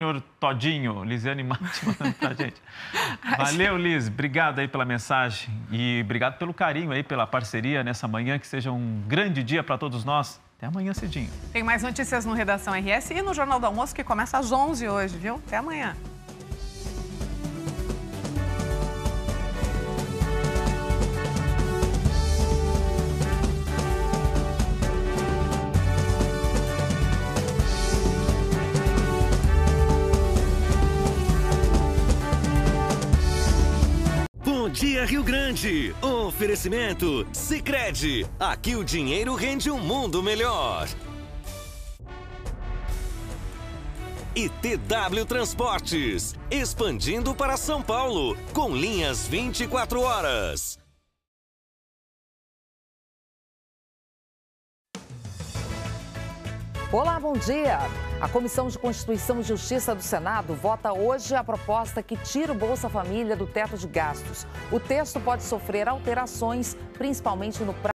senhor Todinho, Lisiane Mate mandando pra gente. Valeu, Liz. Obrigado aí pela mensagem e obrigado pelo carinho aí, pela parceria nessa manhã. Que seja um grande dia para todos nós. Até amanhã cedinho. Tem mais notícias no Redação RS e no Jornal do Almoço, que começa às 11 hoje, viu? Até amanhã. Bom dia, Rio Grande. Oferecimento Sicredi. Aqui o dinheiro rende um mundo melhor. E TW Transportes, expandindo para São Paulo, com linhas 24 horas. Olá, bom dia. A Comissão de Constituição e Justiça do Senado vota hoje a proposta que tira o Bolsa Família do teto de gastos. O texto pode sofrer alterações, principalmente no prazo.